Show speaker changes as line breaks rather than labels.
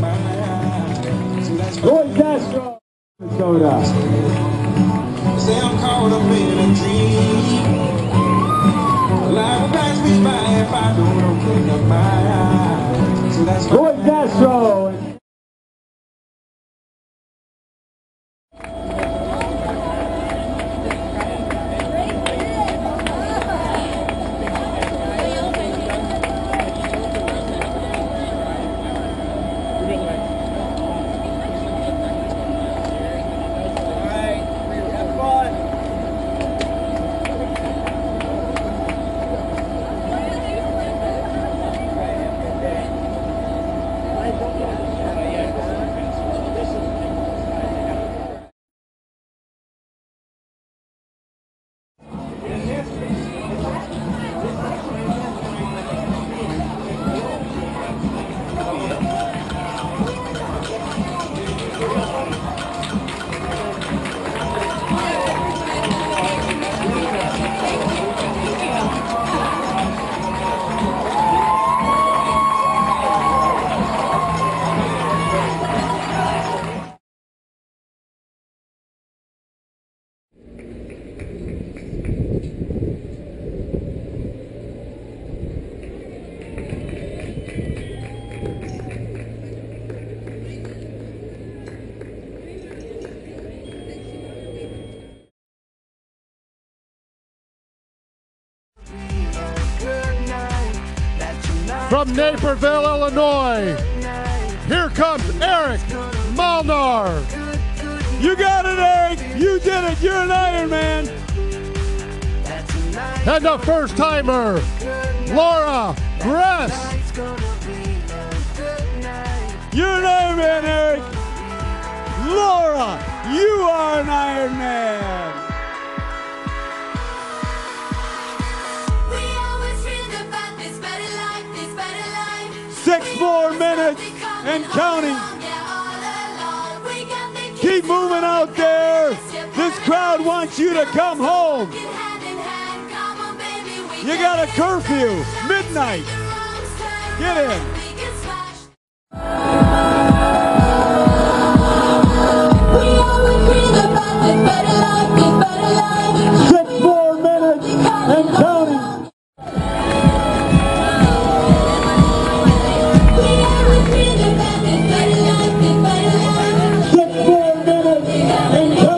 my eyes. So that's
Roy Castro. Minnesota.
Say I'm caught up in a dream. Life me by if I don't open up my eyes. So that's
Castro.
From Naperville, Illinois, here comes Eric Molnar.
You got it, Eric. You did it. You're an Iron Man.
And the first timer, Laura Gress.
You're an Iron Man, Eric. Laura, you are an Iron Man. Six more minutes and counting. Keep moving out there. This crowd wants you to come home. You got a curfew, midnight. Get in. in